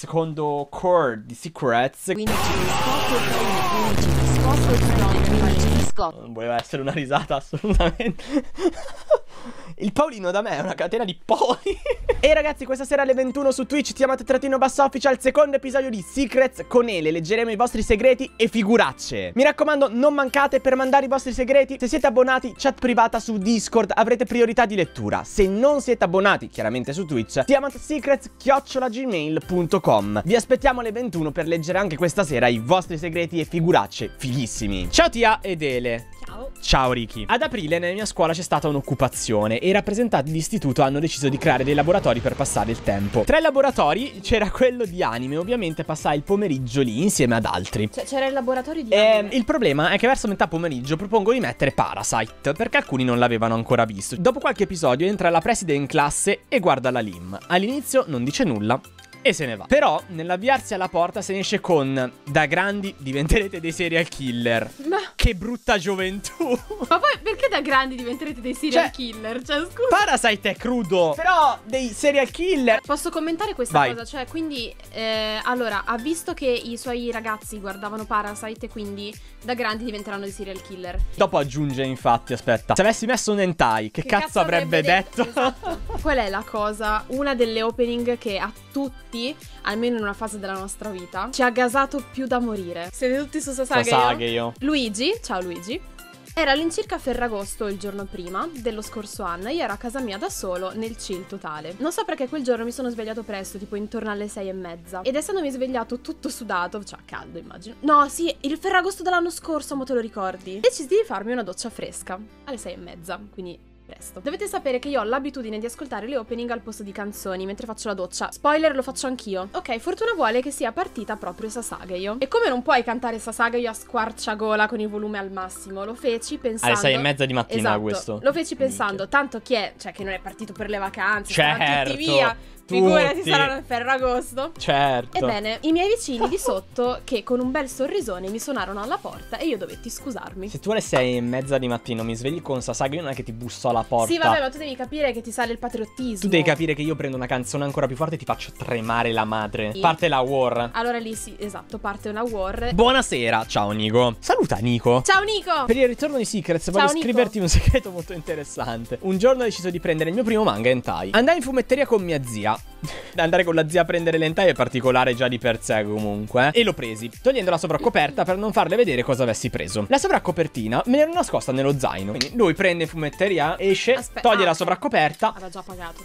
secondo core di Secrets. 15 di scopro, 15 di scopro, 15 di scopro. Non voleva essere una risata assolutamente. Il Paolino da me è una catena di poli. e ragazzi, questa sera alle 21 su Twitch Tiamat trattino bassa official, secondo episodio di Secrets con Ele. Leggeremo i vostri segreti e figuracce. Mi raccomando, non mancate per mandare i vostri segreti. Se siete abbonati, chat privata su Discord, avrete priorità di lettura. Se non siete abbonati, chiaramente su Twitch, tiamatsecrets.gmail.com Vi aspettiamo alle 21 per leggere anche questa sera i vostri segreti e figuracce fighissimi. Ciao Tia ed Ele. Ciao. Ricky. Ad aprile nella mia scuola c'è stata un'occupazione e i rappresentanti di istituto hanno deciso di creare dei laboratori per passare il tempo. Tra i laboratori c'era quello di anime, ovviamente passai il pomeriggio lì insieme ad altri. Cioè, c'era il laboratorio di E anime. il problema è che verso metà pomeriggio propongo di mettere Parasite, perché alcuni non l'avevano ancora visto. Dopo qualche episodio entra la preside in classe e guarda la Lim. All'inizio non dice nulla. E se ne va. Però, nell'avviarsi alla porta, se ne esce con Da grandi diventerete dei serial killer. Ma, Che brutta gioventù. ma poi perché da grandi diventerete dei serial Cioè- killer? Cioè, scusa. Parasite è crudo. Però dei serial killer. Posso commentare questa Vai. cosa? Cioè, quindi, eh, allora, ha visto che i suoi ragazzi guardavano Parasite e quindi da grandi diventeranno dei serial killer. Dopo aggiunge, infatti, aspetta. Se avessi messo un hentai, che, cazzo, avrebbe, detto? Esatto. Qual è la cosa? Una delle opening che a tutti, almeno in una fase della nostra vita, ci ha gasato più da morire. Siete tutti su Sasage? Sasage io. Luigi, ciao Luigi. Era all'incirca Ferragosto il giorno prima dello scorso anno e io ero a casa mia da solo nel chill totale. Non so perché quel giorno mi sono svegliato presto, tipo intorno alle sei e mezza. Ed essendomi svegliato tutto sudato, cioè caldo immagino. No, sì, il Ferragosto dell'anno scorso, ma te lo ricordi? Decisi di farmi una doccia fresca alle sei e mezza, quindi presto. Dovete sapere che io ho l'abitudine di ascoltare le opening al posto di canzoni mentre faccio la doccia. Spoiler, lo faccio anch'io. Ok, fortuna vuole che sia partita proprio Sasageyo. E come non puoi cantare Sasageyo a squarciagola con il volume al massimo? Lo feci pensando... Alle sei e mezza di mattina Esatto, questo. Lo feci pensando, tanto chi è, cioè che non è partito per le vacanze, Certo, tutti via. Figurati, tutti. saranno in Ferragosto. Certo. Ebbene, i miei vicini di sotto, che con un bel sorrisone mi suonarono alla porta e io dovetti scusarmi. Se tu alle sei e mezza di mattino mi svegli con è che ti busso alla porta. Sì, vabbè, ma tu devi capire che ti sale il patriottismo. Tu devi capire che io prendo una canzone ancora più forte e ti faccio tremare la madre. Sì. Parte la war. Allora lì sì, esatto, parte una war. Buonasera, ciao Nico. Saluta Nico. Ciao Nico! Per il ritorno di Secrets voglio Nico. scriverti un segreto molto interessante. Un giorno ho deciso di prendere il mio primo manga hentai. Andai in fumetteria con mia zia. Andare con la zia a prendere l'hentai è particolare già di per sé comunque. E l'ho presi, togliendo la sovraccoperta per non farle vedere cosa avessi preso. La sovraccopertina me l'ero nascosta nello zaino. Quindi lui prende in fumetteria, esce, Aspetta, toglie ah, la sovraccoperta.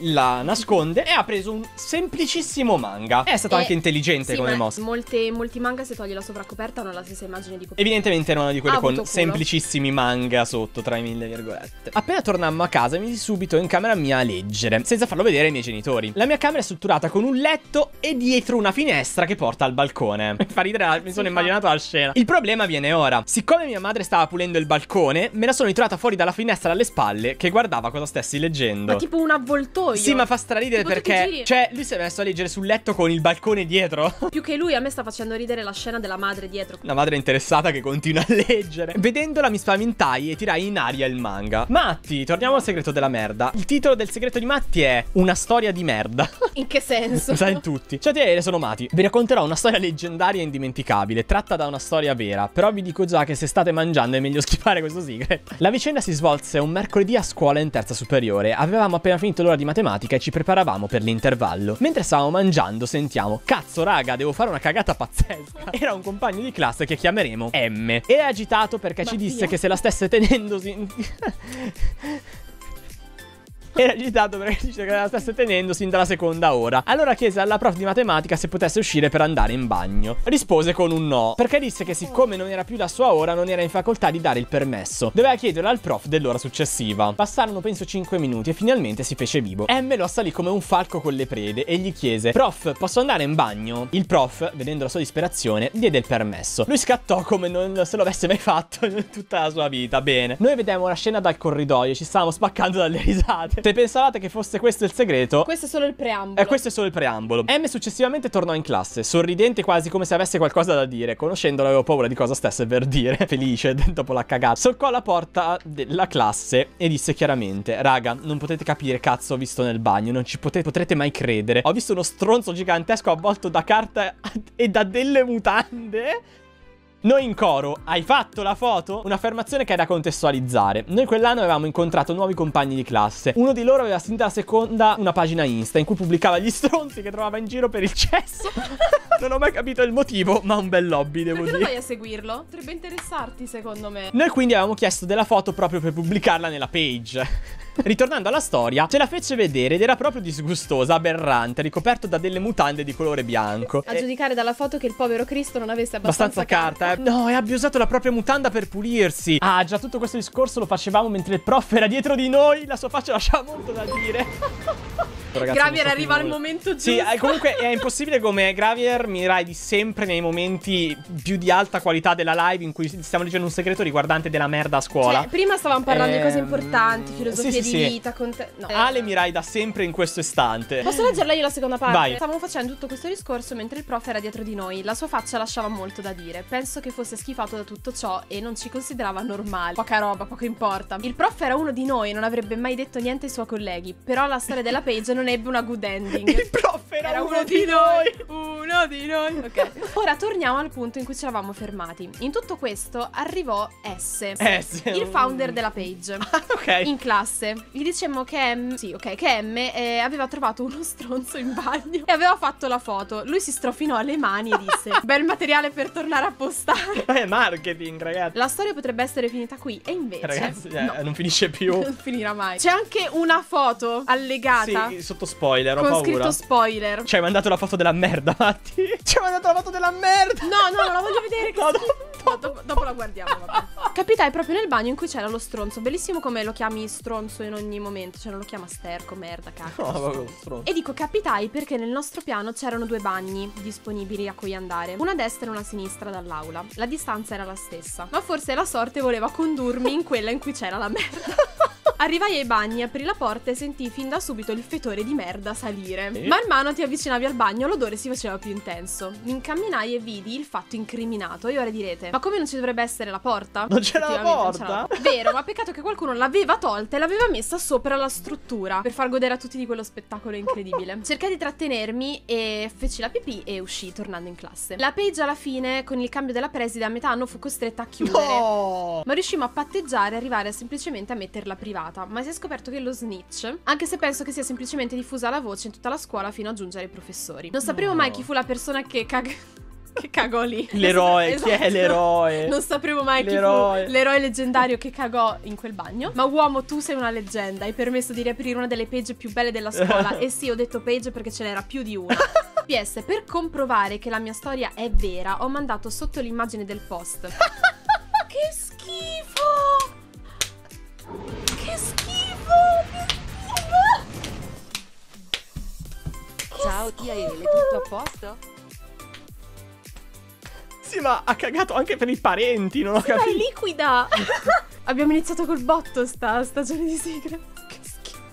La nasconde e ha preso un semplicissimo manga. È stato E- anche intelligente Sì, come mossa. molte- molti manga se togli la sovraccoperta hanno la stessa immagine di copertina. Evidentemente erano di quelle Ha con culo. semplicissimi manga sotto, tra i mille virgolette. Appena tornammo a casa, mi misi subito in camera mia a leggere, senza farlo vedere ai miei genitori. La mia camera è strutturata con un letto e dietro una finestra che porta al balcone. Fa ridere, la- mi sono fa. immaginato la scena. Il problema viene ora. Siccome mia madre stava pulendo il balcone, me la sono ritrovata fuori dalla finestra alle spalle che guardava cosa stessi leggendo. Ma tipo un avvoltoio. Sì, ma fa straridere Tipo, perché. Cioè, lui si è messo a leggere sul letto con il balcone dietro. Più che lui, a me sta facendo ridere la scena della madre dietro. La madre interessata che continua a leggere. Vedendola mi spaventai e tirai in aria il manga. Matti, torniamo al segreto della merda. Il titolo del segreto di Matti è Una storia di merda. In che senso? Lo sai tutti. Ciao a te, sono Mati. Vi racconterò una storia leggendaria e indimenticabile, tratta da una storia vera. Però vi dico già che se state mangiando è meglio schipare questo secret. La vicenda si svolse un mercoledì a scuola in terza superiore. Avevamo appena finito l'ora di matematica e ci preparavamo per l'intervallo. Mentre stavamo mangiando, sentiamo: Cazzo, raga, devo fare una cagata pazzesca. Era un compagno di classe che chiameremo M. Era agitato perché ci Mattia? disse che se la stesse tenendosi. Era agitato perché dice che la stesse tenendo sin dalla seconda ora. Allora chiese alla prof di matematica se potesse uscire per andare in bagno. Rispose con un no, perché disse che siccome non era più la sua ora, non era in facoltà di dare il permesso. Doveva chiederlo al prof dell'ora successiva. Passarono penso 5 minuti e finalmente si fece vivo. M lo assalì come un falco con le prede e gli chiese: Prof, posso andare in bagno? Il prof, vedendo la sua disperazione, diede il permesso. Lui scattò come non se lo avesse mai fatto in tutta la sua vita. Bene. Noi vedemmo la scena dal corridoio ci stavamo spaccando dalle risate. Se pensavate che fosse questo il segreto, Questo è solo il preambolo. e questo è solo il preambolo. M successivamente tornò in classe, sorridente quasi come se avesse qualcosa da dire. Conoscendolo avevo paura di cosa stesse per dire. Felice dopo la cagata. Soccò la porta della classe e disse chiaramente: Raga, non potete capire cazzo ho visto nel bagno. Non ci pote- potrete mai credere. Ho visto uno stronzo gigantesco avvolto da carta e da delle mutande. Noi in coro, hai fatto la foto? Un'affermazione che è da contestualizzare. Noi quell'anno avevamo incontrato nuovi compagni di classe. Uno di loro aveva sin dalla seconda una pagina Insta in cui pubblicava gli stronzi che trovava in giro per il cesso. non ho mai capito il motivo, ma un bel hobby, devo Perché dire. vai a seguirlo? Potrebbe interessarti, secondo me. Noi quindi avevamo chiesto della foto proprio per pubblicarla nella page. Ritornando alla storia, ce la fece vedere ed era proprio disgustosa, aberrante, ricoperto da delle mutande di colore bianco. A E- giudicare dalla foto che il povero Cristo non avesse abbastanza, Abbastanza carta, eh. No, e abbia usato la propria mutanda per pulirsi. Ah, già tutto questo discorso lo facevamo mentre il prof era dietro di noi. La sua faccia lasciava molto da dire. Ragazzi, non Gravier so arriva al momento giusto. Sì, eh, comunque è impossibile come Gravier mi raidi sempre nei momenti più di alta qualità della live in cui stiamo dicendo un segreto riguardante della merda a scuola. Cioè, prima stavamo parlando di cose Ehm, importanti, filosofia sì, sì, di vita, con te. No. Ale mi raida sempre in questo istante. Posso leggerla io la seconda parte? Vai. Stavamo facendo tutto questo discorso mentre il prof era dietro di noi. La sua faccia lasciava molto da dire. Penso che fosse schifato da tutto ciò e non ci considerava normali. Poca roba, poco importa. Il prof era uno di noi non avrebbe mai detto niente ai suoi colleghi. Però la storia della page non ebbe una good ending. Il prof era, Era uno, di noi. Uno di noi. Ok. Ora torniamo al punto in cui ci eravamo fermati. In tutto questo arrivò S. Sì. Il founder della page. ok. In classe gli dicemmo che M, sì, ok, che M eh, aveva trovato uno stronzo in bagno e aveva fatto la foto. Lui si strofinò le mani e disse: Bel materiale per tornare a postare. È marketing, ragazzi. La storia potrebbe essere finita qui, e invece. Ragazzi, eh, no. non finisce più. Non finirà mai. C'è anche una foto allegata Sì, sotto spoiler, ho con paura. scritto spoiler. Ci hai mandato la foto della merda, Matti. Ci hai mandato la foto della merda. No, no, non la voglio vedere. No, dopo, dopo la guardiamo, vabbè. Capitai proprio nel bagno in cui c'era lo stronzo. Bellissimo come lo chiami stronzo in ogni momento. Cioè, non lo chiama sterco, merda, cacchio. No, proprio stronzo. E dico capitai perché nel nostro piano c'erano due bagni disponibili a cui andare, una a destra e una a sinistra dall'aula. La distanza era la stessa, ma forse la sorte voleva condurmi in quella in cui c'era la merda. Arrivai ai bagni, aprì la porta e sentii fin da subito il fetore di merda salire. Man mano ti avvicinavi al bagno, l'odore si faceva più intenso. Mi incamminai e vidi il fatto incriminato. E ora direte: Ma come non ci dovrebbe essere la porta? Non c'era la porta? Vero, ma peccato che qualcuno l'aveva tolta e l'aveva messa sopra la struttura per far godere a tutti di quello spettacolo incredibile. Cercai di trattenermi e feci la pipì e uscì tornando in classe. La page alla fine, con il cambio della preside, a metà anno fu costretta a chiudere. No. Ma riuscimmo a patteggiare e arrivare semplicemente a metterla privata. Ma si è scoperto che lo snitch, anche se penso che sia semplicemente diffusa la voce in tutta la scuola fino a giungere ai professori. Non sapremo No. mai chi fu la persona che cag... che cagò lì. L'eroe, chi è Esatto. l'eroe? Non sapremo mai chi L'eroe. fu l'eroe leggendario che cagò in quel bagno. Ma uomo, tu sei una leggenda. Hai permesso di riaprire una delle page più belle della scuola. e sì, ho detto page perché ce n'era più di una. PS, per comprovare che la mia storia è vera, ho mandato sotto l'immagine del post. che schifo! Che schifo! Che schifo! Ciao tia Ele, tutto a posto? Sì, ma ha cagato anche per i parenti, non ho Ma è capito. liquida! Abbiamo iniziato col botto sta stagione di sigla.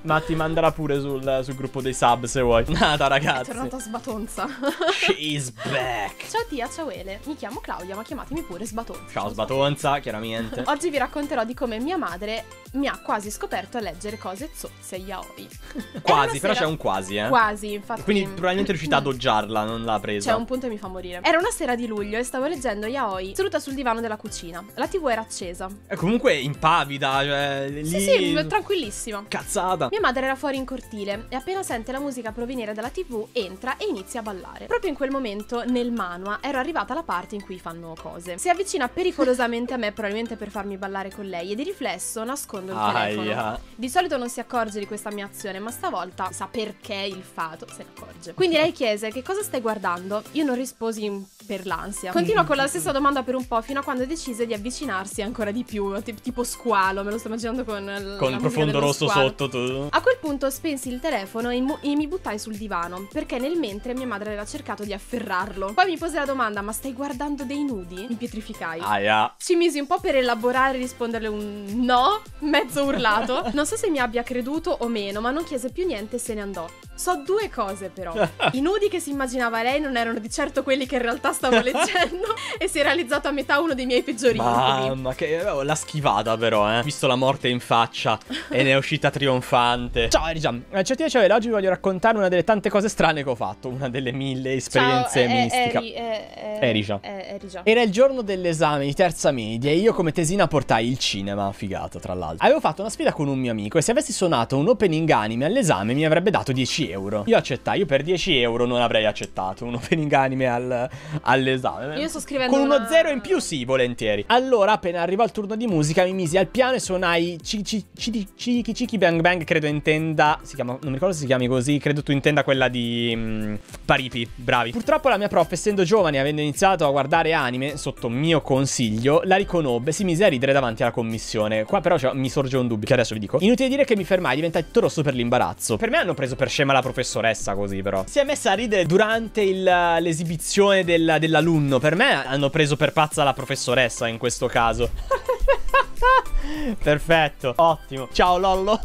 Schifo. Matti, mandala pure sul, sul gruppo dei sub se vuoi. Nada, È ragazzi. tornata sbatonza. She's back. Ciao tia, ciao Ele. Mi chiamo Claudia, ma chiamatemi pure Sbatonza. Ciao, sbatonza, chiaramente. Oggi vi racconterò di come mia madre mi ha quasi scoperto a leggere cose zozze yaoi. Quasi, una però sera- c'è un quasi, eh. Quasi, infatti. Quindi probabilmente è riuscita a doggiarla, non l'ha presa. C'è un punto che mi fa morire. Era una sera di luglio e stavo leggendo yaoi seduta sul divano della cucina. La TV era accesa. E comunque impavida, cioè. Lì... Sì, sì, tranquillissima. Cazzata. Mia madre era fuori in cortile e appena sente la musica provenire dalla tv entra e inizia a ballare. Proprio in quel momento nel manua ero arrivata alla parte in cui fanno cose. Si avvicina pericolosamente a me probabilmente per farmi ballare con lei e di riflesso nascondo il telefono. Aia. Di solito non si accorge di questa mia azione ma stavolta sa perché il fato se ne accorge. Quindi lei chiese che cosa stai guardando? Io non risposi per l'ansia. Continua con la stessa domanda per un po' fino a quando decise di avvicinarsi ancora di più, ti- tipo squalo, me lo sto immaginando con il Con il profondo rosso sotto tu. A quel punto spensi il telefono e, e mi buttai sul divano, perché nel mentre mia madre aveva cercato di afferrarlo. Poi mi pose la domanda, ma stai guardando dei nudi? Mi pietrificai. Aia. Ci misi un po' per elaborare e risponderle un no, mezzo urlato. Non so se mi abbia creduto o meno, ma non chiese più niente e se ne andò. So due cose però. I nudi che si immaginava lei non erano di certo quelli che in realtà stavo leggendo e si è realizzato a metà uno dei miei peggiori. Mamma che oh, l'ha schivata però, eh. Visto la morte in faccia e ne è uscita trionfante. Ciao Erigia, eh, certi ciao, oggi vi voglio raccontare una delle tante cose strane che ho fatto, una delle mille esperienze Ciao, eh, mistiche. Eri, eh, eh, Erigia. eh, Erigia. Era il giorno dell'esame di terza media e io come tesina portai il cinema, figata tra l'altro. Avevo fatto una sfida con un mio amico e se avessi suonato un opening anime all'esame mi avrebbe dato 10 euro. Io accettai, io per 10 euro non avrei accettato un opening anime al- all'esame. Io sto scrivendo Con uno una- zero in più sì, volentieri. Allora, appena arrivò il turno di musica, mi misi al piano e suonai Ciki Ciki Bang Bang, credo intenda... Si chiama... Non mi ricordo se si chiami così, credo tu intenda quella di... mm, Paripi, bravi. Purtroppo la mia prof, essendo giovane e avendo iniziato a guardare anime, sotto mio consiglio, la riconobbe e si mise a ridere davanti alla commissione. Qua però cioè, mi sorge un dubbio, che adesso vi dico. Inutile dire che mi fermai, diventai tutto rosso per l'imbarazzo. Per me hanno preso per scema la professoressa così, però. Si è messa a ridere durante il- l'esibizione del- dell'alunno. Per me hanno preso per pazza la professoressa in questo caso. Perfetto, ottimo. Ciao Lollo.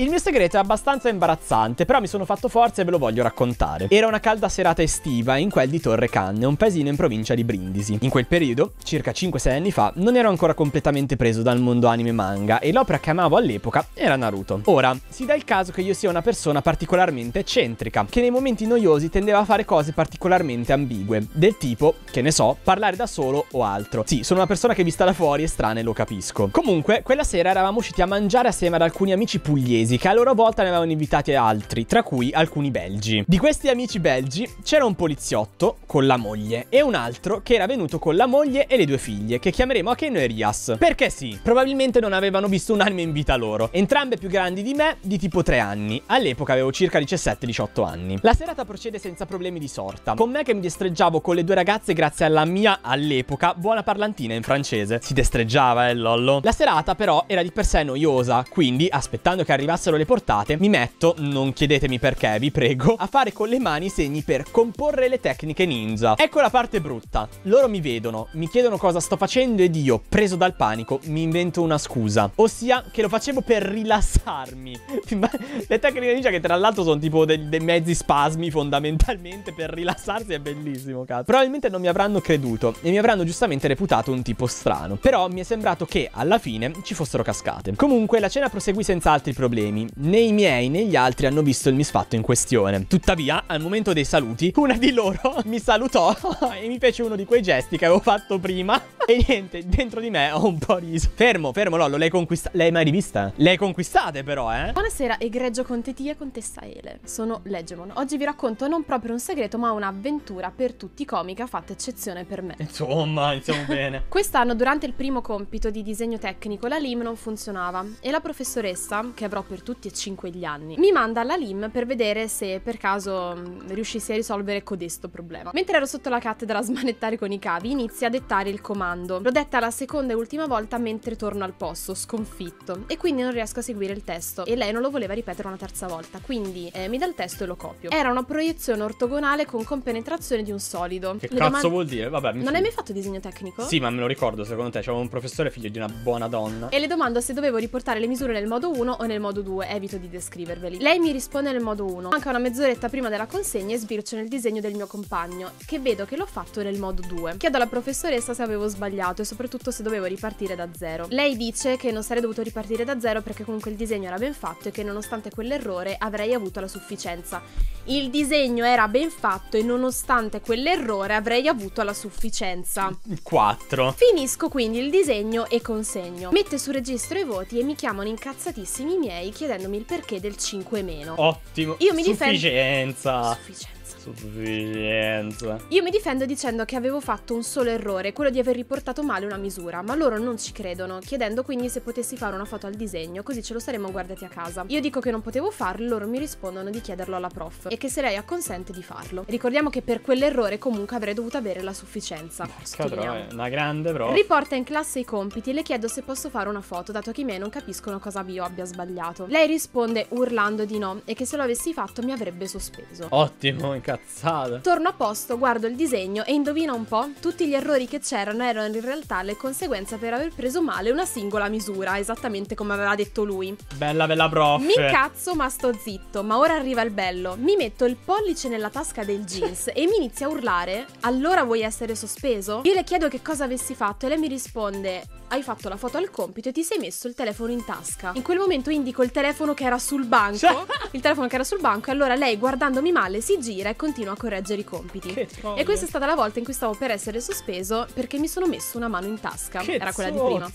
Il mio segreto è abbastanza imbarazzante, però mi sono fatto forza e ve lo voglio raccontare. Era una calda serata estiva in quel di Torre Canne, un paesino in provincia di Brindisi. In quel periodo, circa 5-6 anni fa, non ero ancora completamente preso dal mondo anime manga e l'opera che amavo all'epoca era Naruto. Ora, si dà il caso che io sia una persona particolarmente eccentrica, che nei momenti noiosi tendeva a fare cose particolarmente ambigue, del tipo, che ne so, parlare da solo o altro. Sì, sono una persona che vista da fuori è strana e lo capisco. Comunque, quella sera eravamo usciti a mangiare assieme ad alcuni amici pugliesi che a loro volta ne avevano invitati altri, tra cui alcuni belgi. Di questi amici belgi c'era un poliziotto con la moglie e un altro che era venuto con la moglie e le due figlie, che chiameremo Akeno e Rias. Perché sì, probabilmente non avevano visto un anime in vita loro. Entrambe più grandi di me, di tipo 3 anni. All'epoca avevo circa 17-18 anni. La serata procede senza problemi di sorta. Con me che mi destreggiavo con le due ragazze grazie alla mia, all'epoca, buona parlantina in francese. Si destreggiava, eh, lollo. La serata però era di per sé noiosa, quindi, aspettando che arrivassero le portate, mi metto, non chiedetemi perché, vi prego, a fare con le mani i segni per comporre le tecniche ninja. Ecco la parte brutta. Loro mi vedono, mi chiedono cosa sto facendo ed io, preso dal panico, mi invento una scusa. Ossia che lo facevo per rilassarmi. le tecniche ninja che tra l'altro sono tipo dei, dei mezzi spasmi fondamentalmente per rilassarsi è bellissimo, cazzo. Probabilmente non mi avranno creduto e mi avranno giustamente reputato un tipo strano. Però mi è sembrato che alla fine ci fossero cascate. Comunque la cena proseguì senza altri problemi. Né i miei né gli altri hanno visto il misfatto in questione. Tuttavia, al momento dei saluti, una di loro mi salutò e mi fece uno di quei gesti che avevo fatto prima. E niente, dentro di me ho un po' riso. Fermo, fermo, Lollo, l'hai conquistata. L'hai mai rivista? Le hai conquistate, però, eh? Buonasera, egregio Conte T e Contessa Ele. Sono Legemon. Oggi vi racconto non proprio un segreto, ma un'avventura per tutti comica, fatta eccezione per me. Insomma, iniziamo bene. Quest'anno, durante il primo compito di disegno tecnico, la LIM non funzionava e la professoressa, che avrò per tutti e cinque gli anni, mi manda alla LIM per vedere se per caso mh, riuscissi a risolvere codesto problema. Mentre ero sotto la cattedra a smanettare con i cavi, inizia a dettare il comando. L'ho detta la seconda e ultima volta mentre torno al posto, sconfitto, e quindi non riesco a seguire il testo e lei non lo voleva ripetere una terza volta, quindi eh, mi dà il testo e lo copio. Era una proiezione ortogonale con compenetrazione di un solido. Che Le cazzo doman- vuol dire? Vabbè, mi Non hai mai fatto disegno tecnico? Sì, ma me lo ricordo, secondo te c'avevo un professore figlio di una buona donna. E le domando se dovevo riportare le misure nel modo 1 o nel modo 2, evito di descriverveli. Lei mi risponde nel modo 1. Manca una mezz'oretta prima della consegna e sbircio nel disegno del mio compagno, che vedo che l'ho fatto nel modo 2. Chiedo alla professoressa se avevo sbagliato e soprattutto se dovevo ripartire da zero. Lei dice che non sarei dovuto ripartire da zero perché comunque il disegno era ben fatto e che nonostante quell'errore avrei avuto la sufficienza. Il disegno era ben fatto e nonostante quell'errore avrei avuto la sufficienza. 4. Finisco quindi il disegno e consegno. Mette su registro i voti e mi chiamano incazzatissimi i miei chiedendomi il perché del 5 meno. Ottimo. Io mi difendo- Sufficienza. Sufficienza. Sufficienza. Io mi difendo dicendo che avevo fatto un solo errore, quello di aver riportato male una misura, ma loro non ci credono, chiedendo quindi se potessi fare una foto al disegno, così ce lo saremmo guardati a casa. Io dico che non potevo farlo, loro mi rispondono di chiederlo alla prof e che se lei acconsente di farlo. Ricordiamo che per quell'errore comunque avrei dovuto avere la sufficienza. Troia, una grande prof. Riporta in classe i compiti e le chiedo se posso fare una foto, dato che i miei non capiscono cosa io abbia sbagliato. Lei risponde urlando di no e che se lo avessi fatto mi avrebbe sospeso. Ottimo, incazzata. Torno a posto, guardo il disegno e indovina un po'? Tutti gli errori che c'erano erano in realtà le conseguenze per aver preso male una singola misura, esattamente come aveva detto lui. Bella, bella prof. Mi incazzo ma sto zitto, ma ora arriva il bello. Mi metto il pollice nella tasca del jeans e mi inizia a urlare Allora vuoi essere sospeso? Io le chiedo che cosa avessi fatto e lei mi risponde Hai fatto la foto al compito e ti sei messo il telefono in tasca. In quel momento indico il telefono che era sul banco, il telefono che era sul banco e allora lei guardandomi male si gira e continua a correggere i compiti. Che. E questa è stata la volta in cui stavo per essere sospeso perché mi sono messo una mano in tasca. Che era quella di prima.